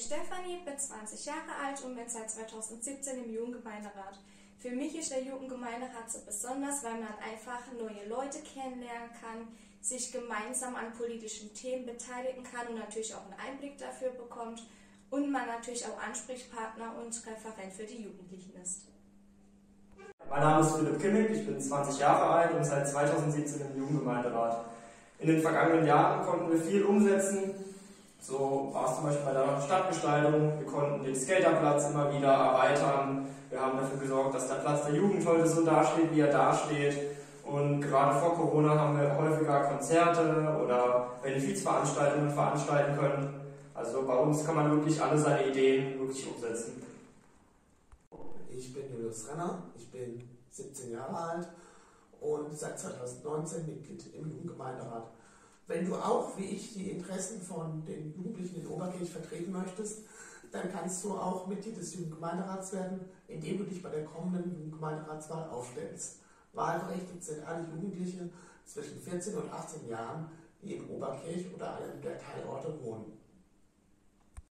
Stefanie, bin 20 Jahre alt und bin seit 2017 im Jugendgemeinderat. Für mich ist der Jugendgemeinderat so besonders, weil man einfach neue Leute kennenlernen kann, sich gemeinsam an politischen Themen beteiligen kann und natürlich auch einen Einblick dafür bekommt und man natürlich auch Ansprechpartner und Referent für die Jugendlichen ist. Mein Name ist Philipp Kimmig, ich bin 20 Jahre alt und seit 2017 im Jugendgemeinderat. In den vergangenen Jahren konnten wir viel umsetzen. So war es zum Beispiel bei der Stadtgestaltung. Wir konnten den Skaterplatz immer wieder erweitern. Wir haben dafür gesorgt, dass der Platz der Jugend heute so dasteht, wie er dasteht. Und gerade vor Corona haben wir häufiger Konzerte oder Benefizveranstaltungen veranstalten können. Also bei uns kann man wirklich alle seine Ideen wirklich umsetzen. Ich bin Julius Renner, ich bin 17 Jahre alt und seit 2019 Mitglied im Jugendgemeinderat. Wenn du auch, wie ich, die Interessen von den Jugendlichen in Oberkirch vertreten möchtest, dann kannst du auch Mitglied des Jugendgemeinderats werden, indem du dich bei der kommenden Jugendgemeinderatswahl aufstellst. Wahlberechtigt sind alle Jugendliche zwischen 14 und 18 Jahren, die in Oberkirch oder einem der Teilorte wohnen.